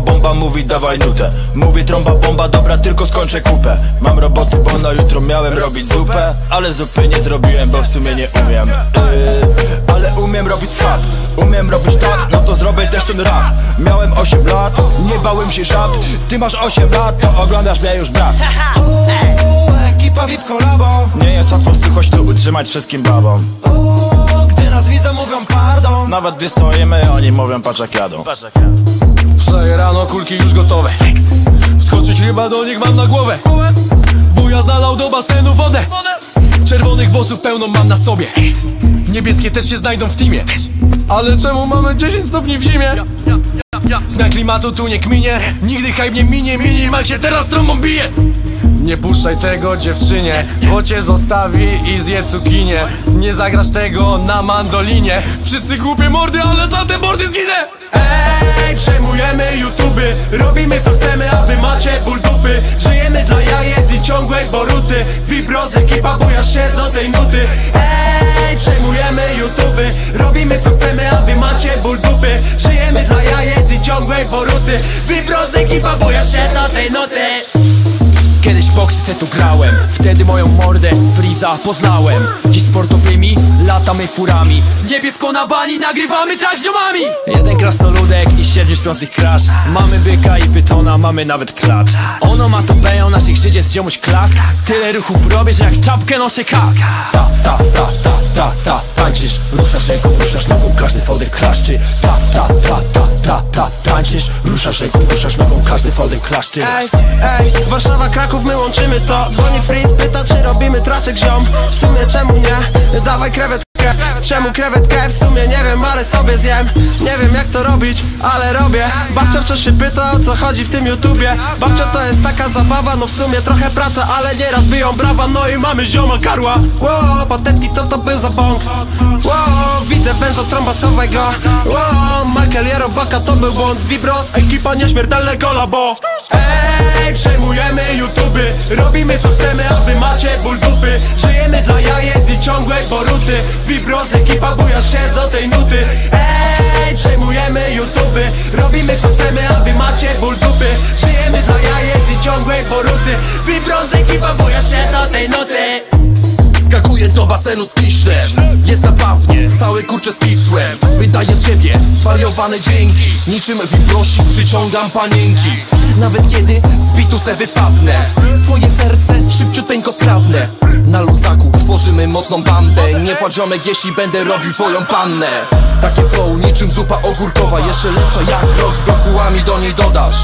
bomba mówi dawaj nutę. Mówi trąba bomba, dobra tylko skończę kupę. Mam roboty, bo na jutro miałem robić zupę Ale zupy nie zrobiłem, bo w sumie nie umiem. Yy, Ale umiem robić swap Umiem robić tak, no to zrobię też ten rap. Miałem 8 lat, nie bałem się żab. Ty masz 8 lat, to oglądasz mnie już brat. Ekipa VIP kolabo Nie jest łatwo choć tu utrzymać wszystkim babom Gdy nas widzą mówią pardon Nawet gdy stoimy, oni mówią patrz jak jadą Wstaję rano, kulki już gotowe. Wskoczyć chyba do nich mam na głowę. Wuja zalał do basenu wodę. Czerwonych włosów pełną mam na sobie. Niebieskie też się znajdą w teamie. Ale czemu mamy 10 stopni w zimie? Zmian klimatu tu nie kminie. Nigdy hype nie minie Minimal się teraz trąbą bije nie puszczaj tego dziewczynie, bo cię zostawi i zje cukinię. Nie zagrasz tego na mandolinie. Wszyscy głupie mordy, ale za te mordy zginę. Ej, przejmujemy YouTube Robimy co chcemy, a wy macie ból dupy. Żyjemy dla jajec i ciągłej boruty. Vibros, ekipa bujasz się do tej nuty. Ej, przejmujemy YouTube Robimy co chcemy, a wy macie ból dupy. Żyjemy dla jajec i ciągłej boruty. Vibros, ekipa bujasz się do tej nuty Boksy se tu grałem. Wtedy moją mordę Friza poznałem. Dziś sportowymi latamy furami. Niebiesko na bani nagrywamy track z ziomami. Jeden krasnoludek i siedmiu śpiących crash Mamy byka i pytona, mamy nawet klacz. Ono ma to peją, naszych życie z ziomuś klask. Tyle ruchów robię, że jak czapkę noszę kask. Ta, ta, ta, ta, ta, ta Tańczysz, ruszasz ręką, ruszasz nogą Każdy folder klaszczy. Ta, ta, ta, ta, ta, ta Tańczysz, ruszasz ręką, ruszasz nogą Każdy folder klaszczy. Ej, ej, Warszawa, Kraków, my łączymy to. Dzwoni Freeze, pyta czy robimy traczek ziom. W sumie czemu nie? Dawaj krewetkę Czemu krewetkę? W sumie nie wiem, ale sobie zjem. Nie wiem jak to robić, ale robię. Babcia wciąż się pyta o co chodzi w tym YouTubie. Babcia to jest taka zabawa, no w sumie trochę praca Ale nieraz biją brawa, no i mamy zioma karła. Wow, patetki to to był za bąk? Wow, widzę węża trąbasowego. Wow, Michael Jerobaka to był błąd. Vibros, ekipa nieśmiertelne kolabo Ej, przejmujemy YouTube Robimy co chcemy, a wy macie ból Bujasz się do tej nuty. Skakuję do basenu z piszczem Jest zabawnie, cały kurczę skisłem Wydaję z siebie zwariowane dźwięki Niczym wibrosik przyciągam panienki. Nawet kiedy z bitu se wypadnę. Twoje serce szybciuteńko skradnę. Na luzaku tworzymy mocną bandę. Nie płacz ziomek, jeśli będę robił twoją pannę. Takie flow niczym zupa ogórkowa. Jeszcze lepsza jak rok z brokułami do niej dodasz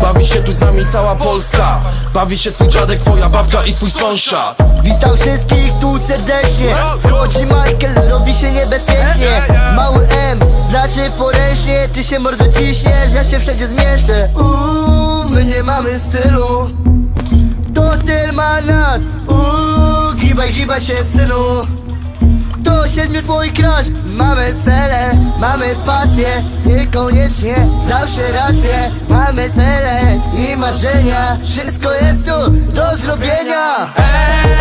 Bawi się tu z nami cała Polska. Bawi się twój dziadek, twoja babka i twój sąsiad. Witam wszystkich tu serdecznie. Wchodzi Michael, robi się niebezpiecznie. Mały M, znaczy poręcznie. Ty się mordo ciśniesz, ja się wszędzie zmieszczę. Uuu, my nie mamy stylu. To styl ma nas. Uuu, gibaj, gibaj się synu. To siedmiu twój crush. Mamy cele, Mamy pasję, niekoniecznie zawsze rację. Mamy cele i marzenia. Wszystko jest tu do zrobienia.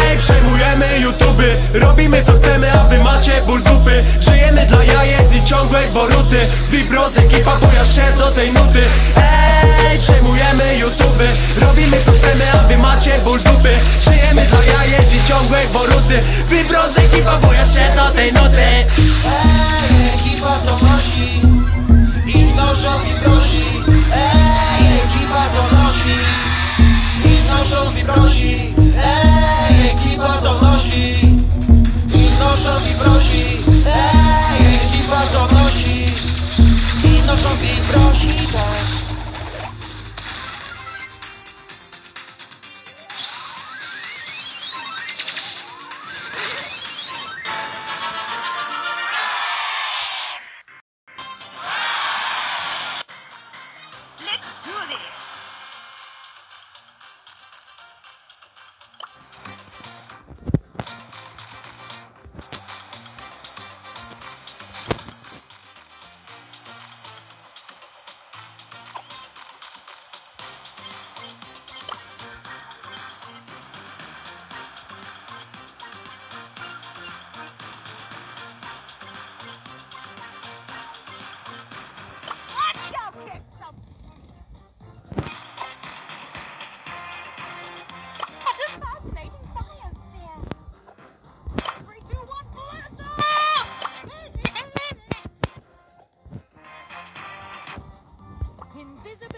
Ej, przejmujemy YouTube, Robimy co chcemy, a wy macie ból dupy. Żyjemy dla jajec i ciągłej boruty Vibros ekipa buja się do tej nuty. Ej, przejmujemy YouTube, Robimy co chcemy, a wy macie ból dupy. Żyjemy dla jajec i ciągłej boruty Vibros ekipa buja się do tej nuty. Ej, Ewa to nosi i noszą i noszą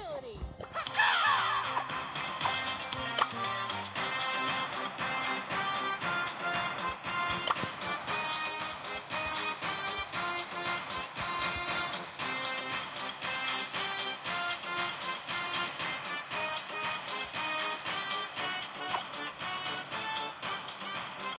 agility.